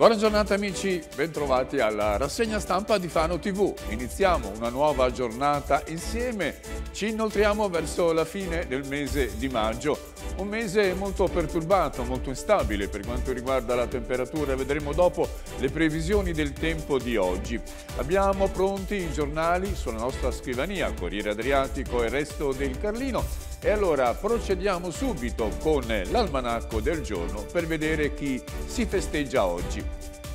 Buona giornata amici, bentrovati alla rassegna stampa di Fano TV. Iniziamo una nuova giornata insieme, ci inoltriamo verso la fine del mese di maggio. Un mese molto perturbato, molto instabile per quanto riguarda la temperatura, vedremo dopo le previsioni del tempo di oggi. Abbiamo pronti i giornali sulla nostra scrivania, Corriere Adriatico e il resto del Carlino e allora procediamo subito con l'almanacco del giorno per vedere chi si festeggia oggi.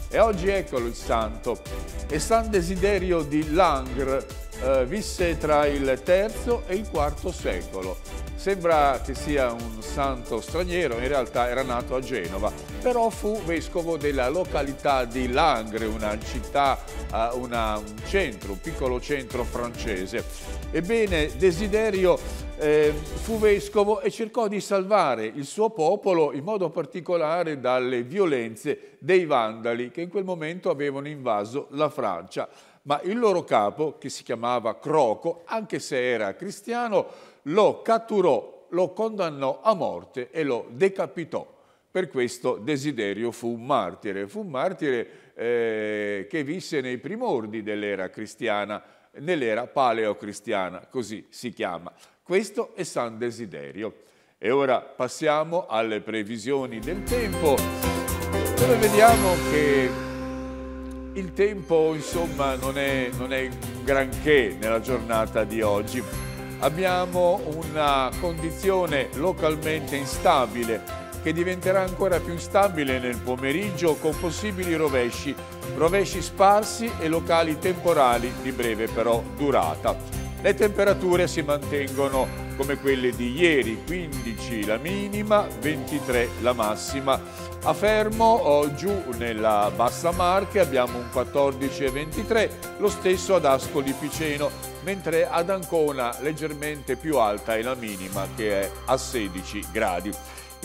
E oggi eccolo il santo. È San Desiderio di Langres, eh, visse tra il III e il IV secolo. Sembra che sia un santo straniero, in realtà era nato a Genova, però fu vescovo della località di Langres, una città, eh, una, un centro, un piccolo centro francese. Ebbene, Desiderio eh, fu vescovo e cercò di salvare il suo popolo, in modo particolare dalle violenze dei Vandali che in quel momento avevano invaso la Francia. Ma il loro capo, che si chiamava Croco, anche se era cristiano, lo catturò, lo condannò a morte e lo decapitò. Per questo Desiderio fu un martire, fu un martire eh, che visse nei primordi dell'era cristiana, nell'era paleocristiana, così si chiama. Questo è San Desiderio. E ora passiamo alle previsioni del tempo, dove vediamo che il tempo insomma non è, non è granché nella giornata di oggi. Abbiamo una condizione localmente instabile che diventerà ancora più instabile nel pomeriggio con possibili rovesci, rovesci sparsi e locali temporali di breve però durata. Le temperature si mantengono come quelle di ieri, 15 la minima, 23 la massima. A Fermo, o giù nella Bassa Marche, abbiamo un 14 e 23, lo stesso ad Ascoli Piceno, mentre ad Ancona leggermente più alta è la minima che è a 16 gradi.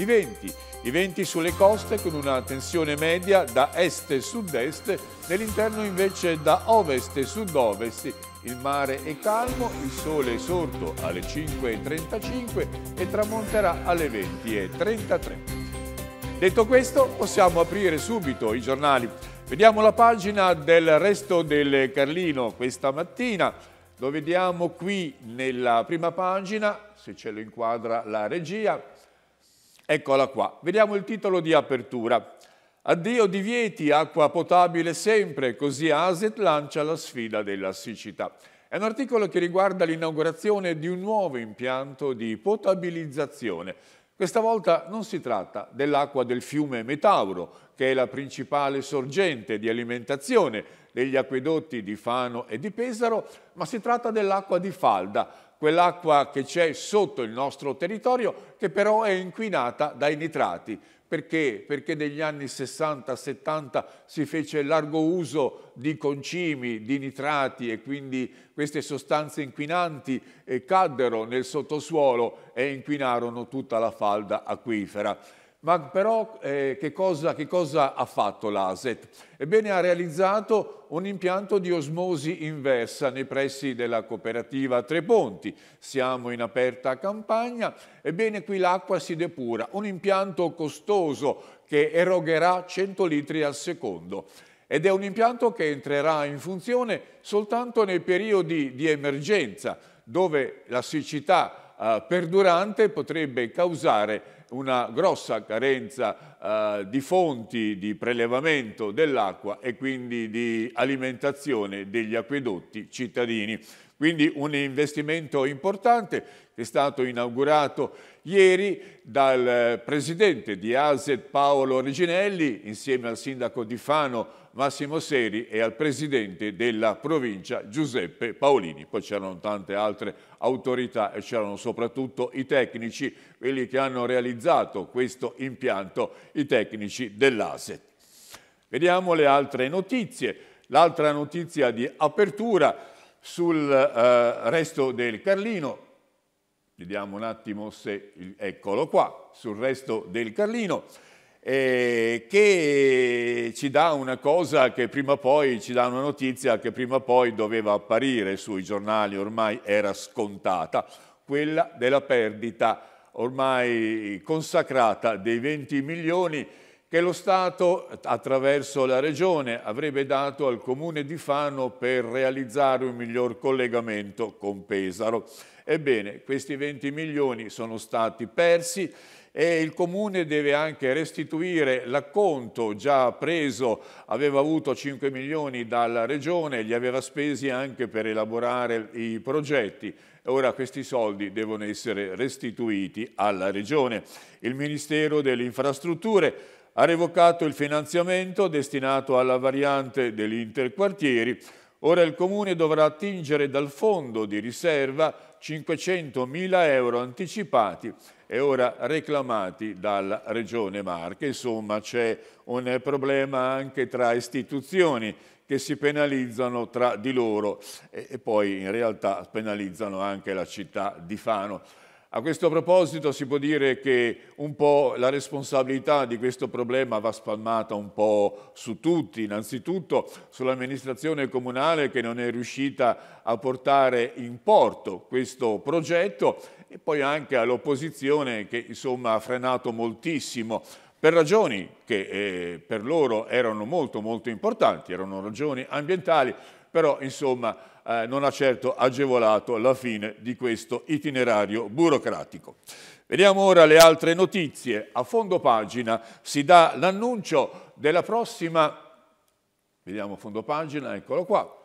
I venti, i venti sulle coste con una tensione media da est e sud-est, nell'interno invece da ovest e sud-ovest il mare è calmo, il sole è sorto alle 5.35 e tramonterà alle 20.33. Detto questo, possiamo aprire subito i giornali. Vediamo la pagina del resto del Carlino questa mattina. Lo vediamo qui nella prima pagina, se ce lo inquadra la regia. Eccola qua. Vediamo il titolo di apertura. Addio divieti, acqua potabile sempre, così Aset lancia la sfida della siccità. È un articolo che riguarda l'inaugurazione di un nuovo impianto di potabilizzazione. Questa volta non si tratta dell'acqua del fiume Metauro, che è la principale sorgente di alimentazione degli acquedotti di Fano e di Pesaro, ma si tratta dell'acqua di falda, quell'acqua che c'è sotto il nostro territorio che però è inquinata dai nitrati. Perché? Perché negli anni 60-70 si fece largo uso di concimi, di nitrati e quindi queste sostanze inquinanti eh, caddero nel sottosuolo e inquinarono tutta la falda acquifera. Ma però eh, che, cosa, che, cosa, ha fatto l'ASET? Ebbene ha realizzato un impianto di osmosi inversa nei pressi della cooperativa Treponti. Siamo in aperta campagna, ebbene qui l'acqua si depura, un impianto costoso che erogherà 100 litri al secondo ed è un impianto che entrerà in funzione soltanto nei periodi di emergenza dove la siccità eh, perdurante potrebbe causare una grossa carenza eh, di fonti di prelevamento dell'acqua e quindi di alimentazione degli acquedotti cittadini. Quindi un investimento importante è stato inaugurato ieri dal presidente di ASET Paolo Reginelli insieme al sindaco di Fano Massimo Seri e al presidente della provincia Giuseppe Paolini. Poi c'erano tante altre autorità e c'erano soprattutto i tecnici, quelli che hanno realizzato questo impianto, i tecnici dell'ASET. Vediamo le altre notizie. L'altra notizia di apertura sul eh, resto del Carlino, vediamo un attimo se, eccolo qua, sul resto del Carlino, eh, che ci dà una cosa che prima o poi, ci dà una notizia che prima o poi doveva apparire sui giornali, ormai era scontata, quella della perdita ormai consacrata dei 20 milioni che lo Stato, attraverso la Regione, avrebbe dato al Comune di Fano per realizzare un miglior collegamento con Pesaro. Ebbene, questi 20 milioni sono stati persi e il Comune deve anche restituire l'acconto già preso, aveva avuto 5 milioni dalla Regione, li aveva spesi anche per elaborare i progetti. Ora questi soldi devono essere restituiti alla Regione. Il Ministero delle Infrastrutture ha revocato il finanziamento destinato alla variante degli interquartieri. Ora il Comune dovrà attingere dal fondo di riserva 500.000 euro anticipati e ora reclamati dalla Regione Marche. Insomma c'è un problema anche tra istituzioni che si penalizzano tra di loro e, poi in realtà penalizzano anche la città di Fano. A questo proposito si può dire che un po' la responsabilità di questo problema va spalmata un po' su tutti, innanzitutto sull'amministrazione comunale che non è riuscita a portare in porto questo progetto e poi anche all'opposizione che insomma ha frenato moltissimo. Per ragioni che eh, per loro erano molto molto importanti, erano ragioni ambientali, però insomma eh, non ha certo agevolato la fine di questo itinerario burocratico. Vediamo ora le altre notizie. A fondo pagina si dà l'annuncio della prossima, vediamo fondo pagina, eccolo qua,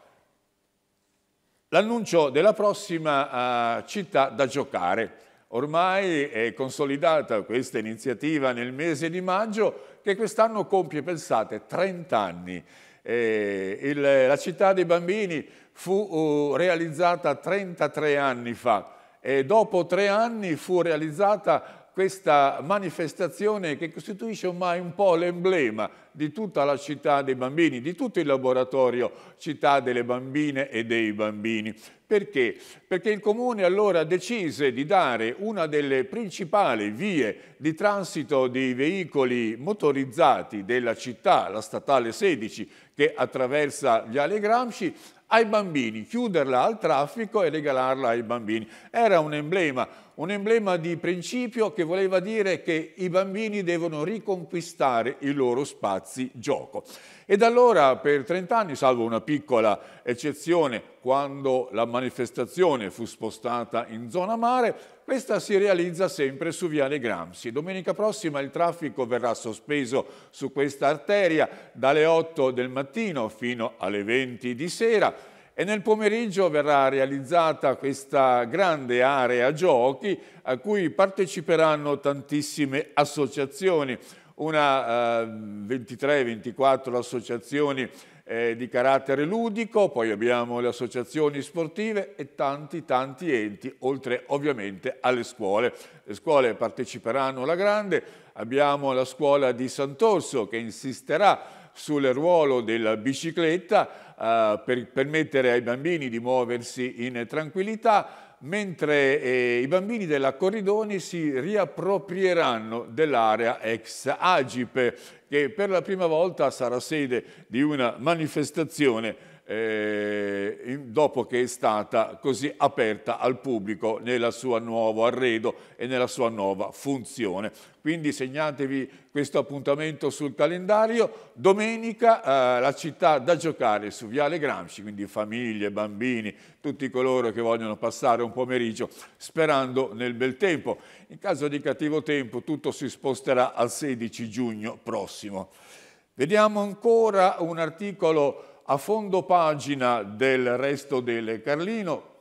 l'annuncio della prossima uh, città da giocare. Ormai è consolidata questa iniziativa nel mese di maggio che quest'anno compie, pensate, 30 anni. Eh, il, la città dei bambini fu uh, realizzata 33 anni fa e dopo tre anni fu realizzata questa manifestazione che costituisce ormai un po' l'emblema di tutta la città dei bambini, di tutto il laboratorio città delle bambine e dei bambini. Perché? Perché il Comune allora decise di dare una delle principali vie di transito dei veicoli motorizzati della città, la statale 16, che attraversa Viale Gramsci, ai bambini, chiuderla al traffico e regalarla ai bambini. Era un emblema, un emblema di principio che voleva dire che i bambini devono riconquistare i loro spazi gioco. E da allora per 30 anni, salvo una piccola eccezione, quando la manifestazione fu spostata in zona mare, questa si realizza sempre su Viale Gramsci. Domenica prossima il traffico verrà sospeso su questa arteria dalle 8 del mattino fino alle 20 di sera e nel pomeriggio verrà realizzata questa grande area giochi a cui parteciperanno tantissime associazioni una eh, 23-24 associazioni eh, di carattere ludico, poi abbiamo le associazioni sportive e tanti tanti enti, oltre ovviamente alle scuole. Le scuole parteciperanno alla grande, abbiamo la scuola di Sant'Orso che insisterà sul ruolo della bicicletta eh, per permettere ai bambini di muoversi in tranquillità, mentre eh, i bambini della Corridoni si riapproprieranno dell'area ex Agip, che per la prima volta sarà sede di una manifestazione eh, dopo che è stata così aperta al pubblico nella sua nuovo arredo e nella sua nuova funzione. Quindi segnatevi questo appuntamento sul calendario. Domenica eh, la città da giocare su Viale Gramsci, quindi famiglie, bambini, tutti coloro che vogliono passare un pomeriggio sperando nel bel tempo. In caso di cattivo tempo tutto si sposterà al 16 giugno prossimo. Vediamo ancora un articolo a fondo pagina del resto del Carlino,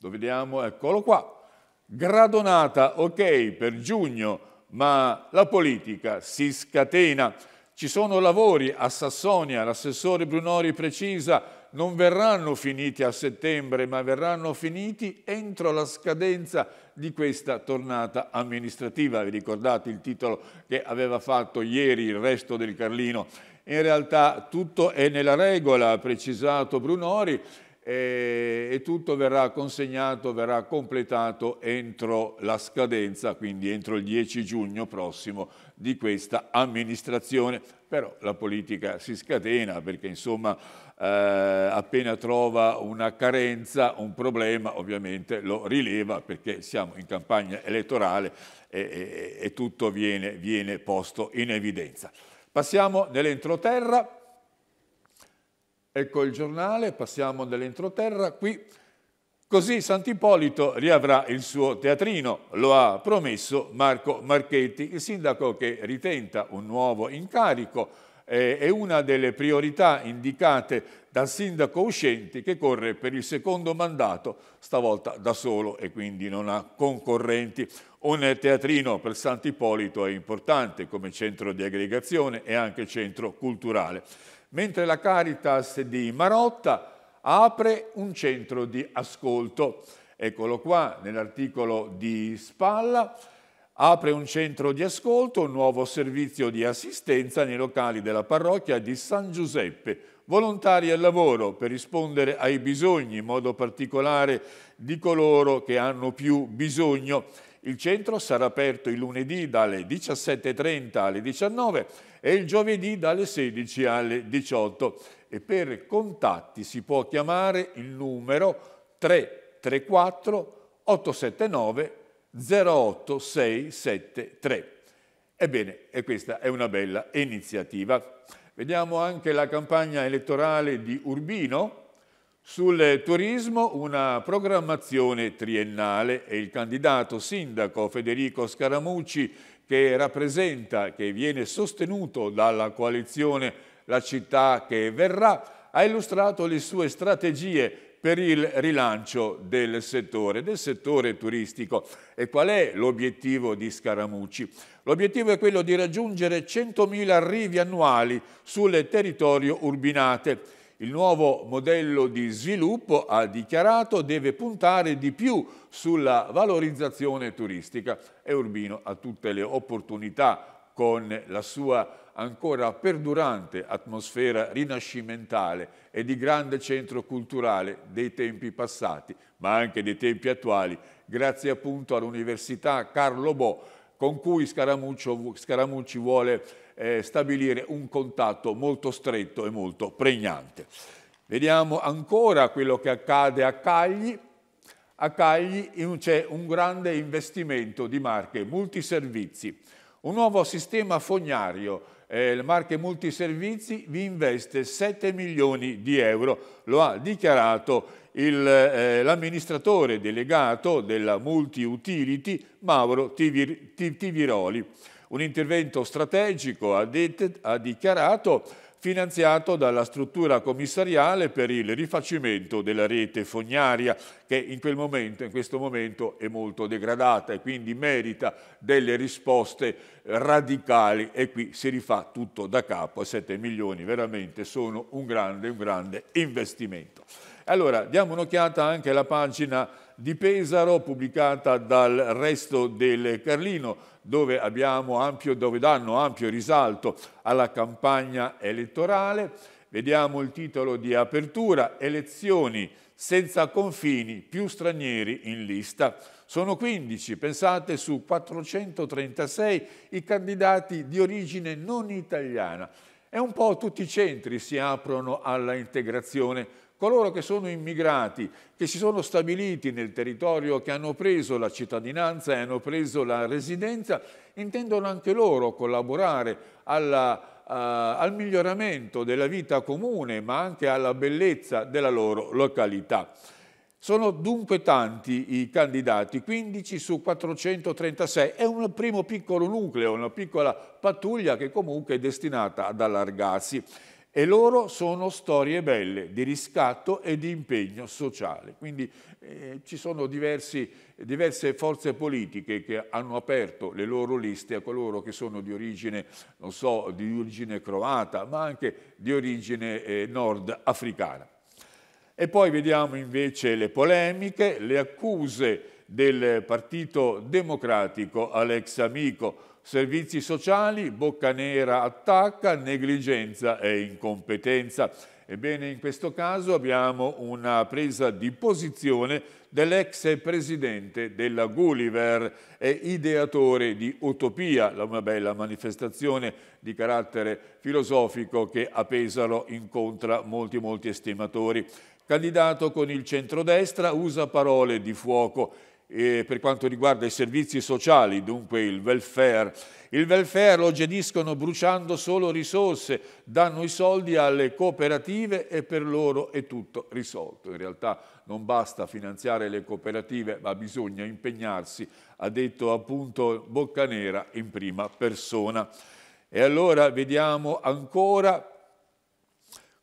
lo vediamo, eccolo qua, gradonata, ok, per giugno, ma la politica si scatena. Ci sono lavori a Sassonia, l'assessore Brunori precisa, non verranno finiti a settembre, ma verranno finiti entro la scadenza di questa tornata amministrativa. Vi ricordate il titolo che aveva fatto ieri il resto del Carlino? In realtà tutto è nella regola, ha precisato Brunori, e, e tutto verrà consegnato, verrà completato entro la scadenza, quindi entro il 10 giugno prossimo di questa amministrazione. Però la politica si scatena perché insomma eh, appena trova una carenza, un problema, ovviamente lo rileva perché siamo in campagna elettorale e, e, e tutto viene, viene posto in evidenza. Passiamo nell'entroterra. Ecco il giornale, passiamo nell'entroterra. Qui Così Sant'Ippolito riavrà il suo teatrino, lo ha promesso Marco Marchetti, il sindaco che ritenta un nuovo incarico. Eh, è una delle priorità indicate dal sindaco uscente che corre per il secondo mandato, stavolta da solo e quindi non ha concorrenti. Un teatrino per Sant'Ippolito è importante come centro di aggregazione e anche centro culturale. Mentre la Caritas di Marotta apre un centro di ascolto. Eccolo qua nell'articolo di Spalla. Apre un centro di ascolto, un nuovo servizio di assistenza nei locali della parrocchia di San Giuseppe, volontari al lavoro per rispondere ai bisogni, in modo particolare di coloro che hanno più bisogno. Il centro sarà aperto il lunedì dalle 17.30 alle 19 e il giovedì dalle 16 alle 18 e per contatti si può chiamare il numero 334 879 08673. Ebbene, questa è una bella iniziativa. Vediamo anche la campagna elettorale di Urbino. Sul turismo una programmazione triennale e il candidato sindaco Federico Scaramucci che rappresenta, che viene sostenuto dalla coalizione la città che verrà, ha illustrato le sue strategie per il rilancio del settore, del settore turistico. E qual è l'obiettivo di Scaramucci? L'obiettivo è quello di raggiungere 100.000 arrivi annuali sul territorio urbinate. Il nuovo modello di sviluppo, ha dichiarato, deve puntare di più sulla valorizzazione turistica e Urbino ha tutte le opportunità con la sua ancora perdurante atmosfera rinascimentale e di grande centro culturale dei tempi passati, ma anche dei tempi attuali, grazie appunto all'Università Carlo Bo, con cui Scaramucci vuole eh, stabilire un contatto molto stretto e molto pregnante. Vediamo ancora quello che accade a Cagli. A Cagli c'è un grande investimento di marche multiservizi, un nuovo sistema fognario eh, Marche Multiservizi vi investe 7 milioni di euro, lo ha dichiarato eh, l'amministratore delegato della Multi Utility Mauro Tiviroli. Un intervento strategico, ha, det, ha dichiarato, finanziato dalla struttura commissariale per il rifacimento della rete fognaria che in, quel momento, in questo momento è molto degradata e quindi merita delle risposte radicali. E qui si rifà tutto da capo. E 7 milioni veramente sono un grande, un grande investimento. Allora diamo un'occhiata anche alla pagina di Pesaro pubblicata dal Resto del Carlino dove, ampio, dove danno ampio risalto alla campagna elettorale. Vediamo il titolo di apertura, elezioni senza confini, più stranieri in lista. Sono 15, pensate, su 436 i candidati di origine non italiana. E un po' tutti i centri si aprono alla integrazione coloro che sono immigrati, che si sono stabiliti nel territorio, che hanno preso la cittadinanza e hanno preso la residenza, intendono anche loro collaborare alla, uh, al miglioramento della vita comune, ma anche alla bellezza della loro località. Sono dunque tanti i candidati, 15 su 436. È un primo piccolo nucleo, una piccola pattuglia che comunque è destinata ad allargarsi e loro sono storie belle di riscatto e di impegno sociale. Quindi eh, ci sono diversi, diverse forze politiche che hanno aperto le loro liste a coloro che sono di origine, non so, di origine croata, ma anche di origine eh, nordafricana. E poi vediamo invece le polemiche, le accuse del Partito Democratico Alex Amico. Servizi sociali, Boccanera attacca, negligenza e incompetenza. Ebbene, in questo caso abbiamo una presa di posizione dell'ex presidente della Gulliver e ideatore di Utopia, una bella manifestazione di carattere filosofico che a Pesaro incontra molti molti estimatori. Candidato con il centrodestra usa parole di fuoco eh, per quanto riguarda i servizi sociali, dunque il welfare. Il welfare lo gediscono bruciando solo risorse, danno i soldi alle cooperative e per loro è tutto risolto. In realtà non basta finanziare le cooperative, ma bisogna impegnarsi, ha detto appunto Boccanera in prima persona. E allora vediamo ancora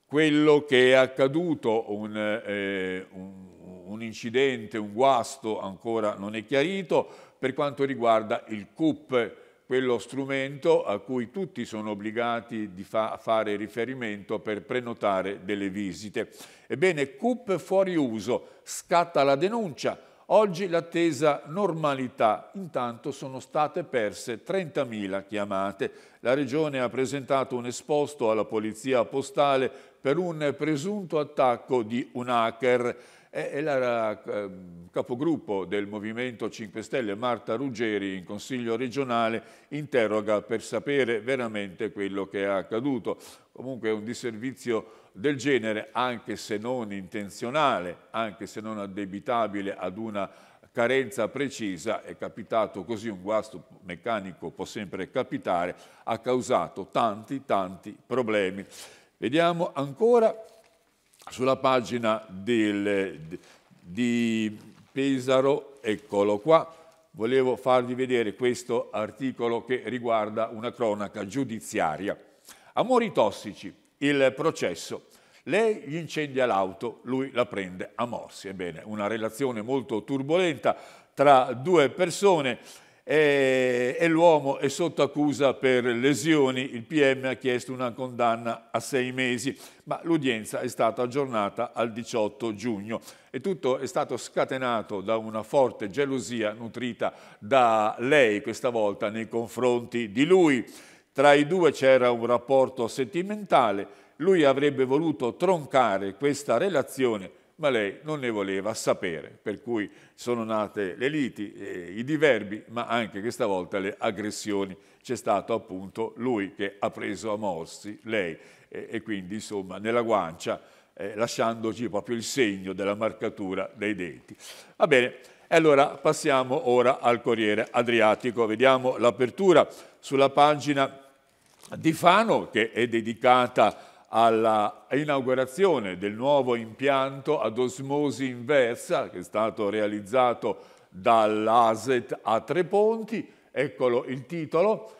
quello che è accaduto, un, eh, un un incidente, un guasto ancora non è chiarito per quanto riguarda il CUP, quello strumento a cui tutti sono obbligati di fa fare riferimento per prenotare delle visite. Ebbene, CUP fuori uso, scatta la denuncia, oggi l'attesa normalità, intanto sono state perse 30.000 chiamate. La Regione ha presentato un esposto alla Polizia Postale per un presunto attacco di un hacker e la ehm, capogruppo del Movimento 5 Stelle, Marta Ruggeri, in Consiglio regionale, interroga per sapere veramente quello che è accaduto. Comunque un disservizio del genere, anche se non intenzionale, anche se non addebitabile ad una carenza precisa, è capitato così, un guasto meccanico può sempre capitare, ha causato tanti, tanti problemi. Vediamo ancora sulla pagina del, di Pesaro, eccolo qua, volevo farvi vedere questo articolo che riguarda una cronaca giudiziaria. Amori tossici, il processo. Lei gli incendia l'auto, lui la prende a morsi. Ebbene, una relazione molto turbolenta tra due persone e, e l'uomo è sotto accusa per lesioni. Il PM ha chiesto una condanna a sei mesi, ma l'udienza è stata aggiornata al 18 giugno e tutto è stato scatenato da una forte gelosia nutrita da lei questa volta nei confronti di lui. Tra i due c'era un rapporto sentimentale, lui avrebbe voluto troncare questa relazione ma lei non ne voleva sapere, per cui sono nate le liti, eh, i diverbi, ma anche questa volta le aggressioni. C'è stato appunto lui che ha preso a morsi lei eh, e quindi insomma nella guancia eh, lasciandoci proprio il segno della marcatura dei denti. Va bene, allora passiamo ora al Corriere Adriatico, vediamo l'apertura sulla pagina di Fano che è dedicata alla inaugurazione del nuovo impianto ad osmosi inversa che è stato realizzato dall'ASET a Treponti. Eccolo il titolo.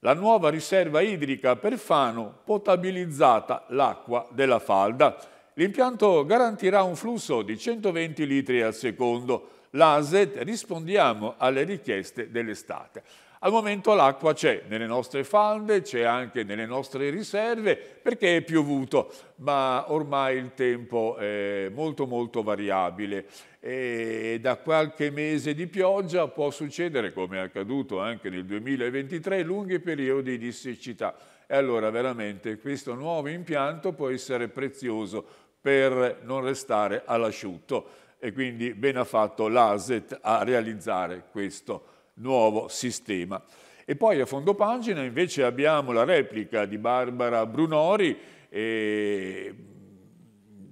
La nuova riserva idrica per Fano, potabilizzata l'acqua della falda. L'impianto garantirà un flusso di 120 litri al secondo. L'ASET rispondiamo alle richieste dell'estate. Al momento l'acqua c'è nelle nostre falde, c'è anche nelle nostre riserve perché è piovuto, ma ormai il tempo è molto molto variabile e da qualche mese di pioggia può succedere, come è accaduto anche nel 2023, lunghi periodi di siccità. E allora veramente questo nuovo impianto può essere prezioso per non restare all'asciutto e quindi ben ha fatto l'ASET a realizzare questo nuovo sistema. E poi a fondo pagina invece abbiamo la replica di Barbara Brunori e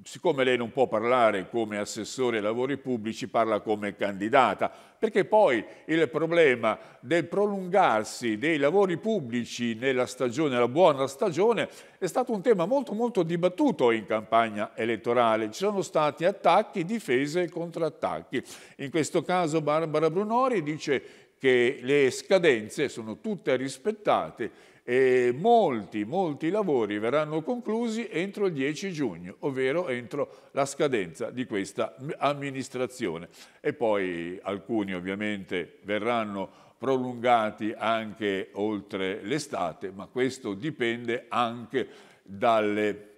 siccome lei non può parlare come assessore ai lavori pubblici, parla come candidata, perché poi il problema del prolungarsi dei lavori pubblici nella stagione, nella buona stagione, è stato un tema molto molto dibattuto in campagna elettorale. Ci sono stati attacchi, difese e contrattacchi. In questo caso Barbara Brunori dice che le scadenze sono tutte rispettate e molti, molti lavori verranno conclusi entro il 10 giugno, ovvero entro la scadenza di questa amministrazione. E poi alcuni ovviamente verranno prolungati anche oltre l'estate, ma questo dipende anche dalle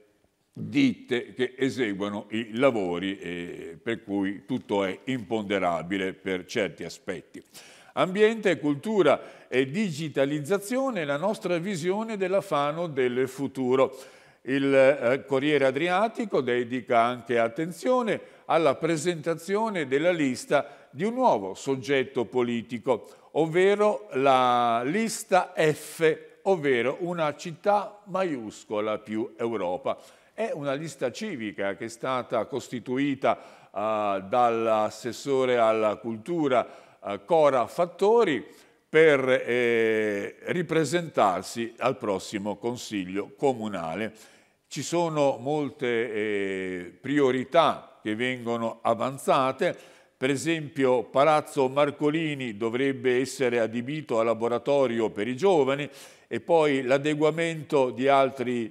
ditte che eseguono i lavori eh, per cui tutto è imponderabile per certi aspetti. Ambiente, cultura e digitalizzazione, la nostra visione della Fano del futuro. Il eh, Corriere Adriatico dedica anche attenzione alla presentazione della lista di un nuovo soggetto politico, ovvero la lista F, ovvero una città maiuscola più Europa. È una lista civica che è stata costituita uh, dall'assessore alla cultura Cora Fattori per eh, ripresentarsi al prossimo Consiglio comunale. Ci sono molte eh, priorità che vengono avanzate, per esempio Palazzo Marcolini dovrebbe essere adibito a laboratorio per i giovani e poi l'adeguamento di,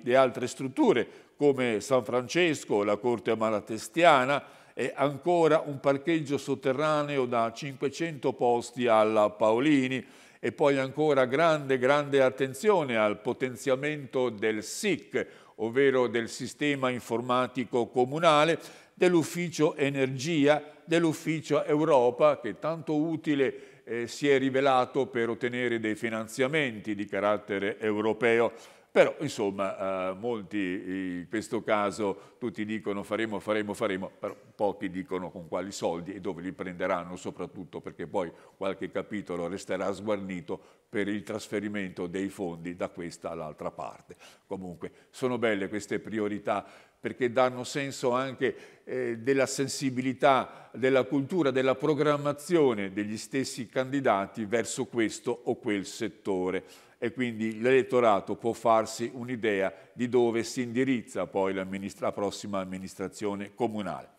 di altre strutture come San Francesco, la Corte Malatestiana e ancora un parcheggio sotterraneo da 500 posti alla Paolini e poi ancora grande, grande attenzione al potenziamento del SIC, ovvero del sistema informatico comunale, dell'ufficio energia, dell'ufficio Europa, che tanto utile eh, si è rivelato per ottenere dei finanziamenti di carattere europeo però insomma eh, molti in questo caso tutti dicono faremo, faremo, faremo, però pochi dicono con quali soldi e dove li prenderanno soprattutto perché poi qualche capitolo resterà sguarnito per il trasferimento dei fondi da questa all'altra parte. Comunque sono belle queste priorità perché danno senso anche eh, della sensibilità, della cultura, della programmazione degli stessi candidati verso questo o quel settore e quindi l'elettorato può farsi un'idea di dove si indirizza poi la prossima amministrazione comunale.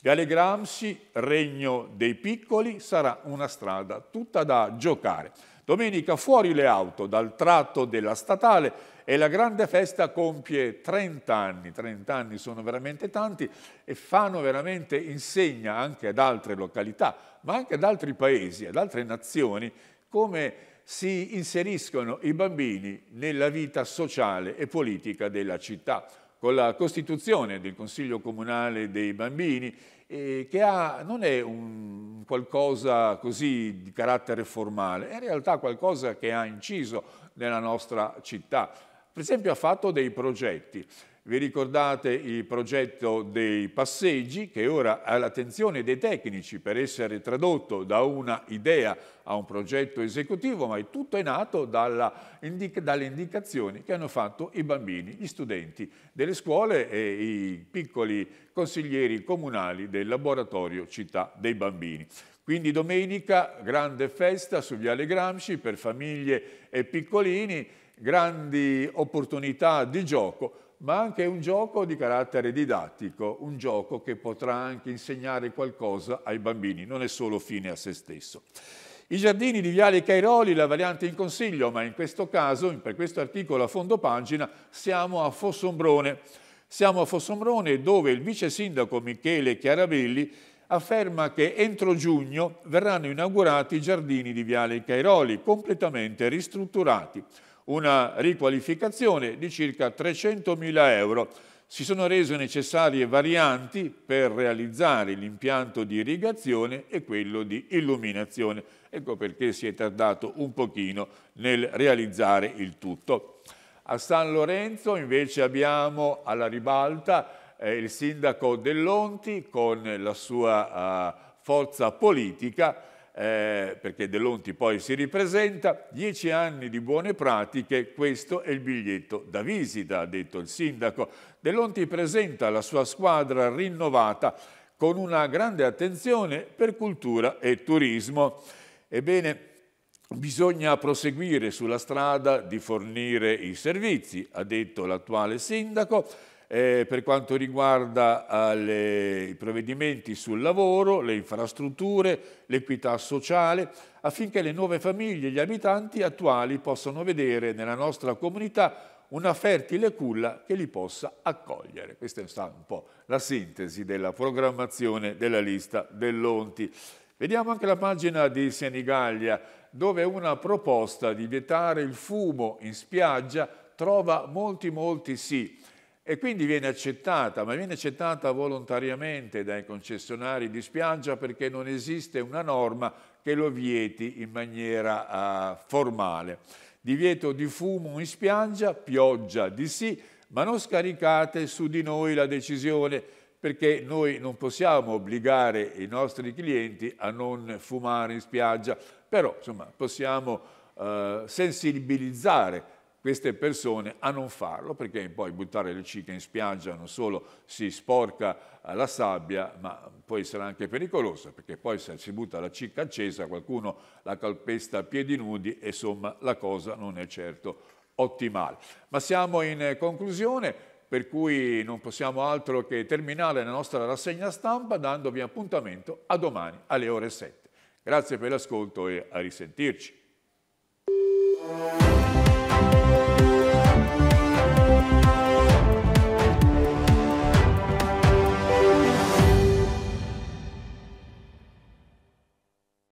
Viale Gramsci, Regno dei Piccoli, sarà una strada tutta da giocare. Domenica fuori le auto dal tratto della statale e la grande festa compie 30 anni, 30 anni sono veramente tanti e fanno veramente insegna anche ad altre località, ma anche ad altri paesi, ad altre nazioni, come si inseriscono i bambini nella vita sociale e politica della città. Con la costituzione del Consiglio Comunale dei Bambini, eh, che ha, non è un qualcosa così di carattere formale, è in realtà qualcosa che ha inciso nella nostra città. Per esempio ha fatto dei progetti. Vi ricordate il progetto dei passeggi che ora è all'attenzione dei tecnici per essere tradotto da una idea a un progetto esecutivo, ma tutto è nato dalla, dalle indicazioni che hanno fatto i bambini, gli studenti delle scuole e i piccoli consiglieri comunali del laboratorio Città dei Bambini. Quindi domenica grande festa su Viale Gramsci per famiglie e piccolini, grandi opportunità di gioco ma anche un gioco di carattere didattico, un gioco che potrà anche insegnare qualcosa ai bambini, non è solo fine a se stesso. I giardini di Viale Cairoli, la variante in consiglio, ma in questo caso, per questo articolo a fondo pagina, siamo a Fossombrone. Siamo a Fossombrone dove il vice sindaco Michele Chiarabelli afferma che entro giugno verranno inaugurati i giardini di Viale Cairoli, completamente ristrutturati una riqualificazione di circa 300.000 euro. Si sono rese necessarie varianti per realizzare l'impianto di irrigazione e quello di illuminazione. Ecco perché si è tardato un pochino nel realizzare il tutto. A San Lorenzo invece abbiamo alla ribalta eh, il sindaco Dell'Onti con la sua uh, forza politica eh, perché Dell'Onti poi si ripresenta, dieci anni di buone pratiche, questo è il biglietto da visita, ha detto il sindaco. Dell'Onti presenta la sua squadra rinnovata con una grande attenzione per cultura e turismo. Ebbene, bisogna proseguire sulla strada di fornire i servizi, ha detto l'attuale sindaco, eh, per quanto riguarda eh, le, i provvedimenti sul lavoro, le infrastrutture, l'equità sociale, affinché le nuove famiglie e gli abitanti attuali possano vedere nella nostra comunità una fertile culla che li possa accogliere. Questa è un po' la sintesi della programmazione della lista dell'Onti. Vediamo anche la pagina di Senigallia, dove una proposta di vietare il fumo in spiaggia trova molti molti sì. E quindi viene accettata, ma viene accettata volontariamente dai concessionari di spiaggia perché non esiste una norma che lo vieti in maniera uh, formale. Divieto di fumo in spiaggia, pioggia di sì, ma non scaricate su di noi la decisione perché noi non possiamo obbligare i nostri clienti a non fumare in spiaggia, però insomma, possiamo uh, sensibilizzare queste persone a non farlo perché poi buttare le cicche in spiaggia non solo si sporca la sabbia ma può essere anche pericoloso perché poi se si butta la cicca accesa qualcuno la calpesta a piedi nudi e insomma la cosa non è certo ottimale. Ma siamo in conclusione per cui non possiamo altro che terminare la nostra rassegna stampa dandovi appuntamento a domani alle ore 7. Grazie per l'ascolto e a risentirci.